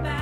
back.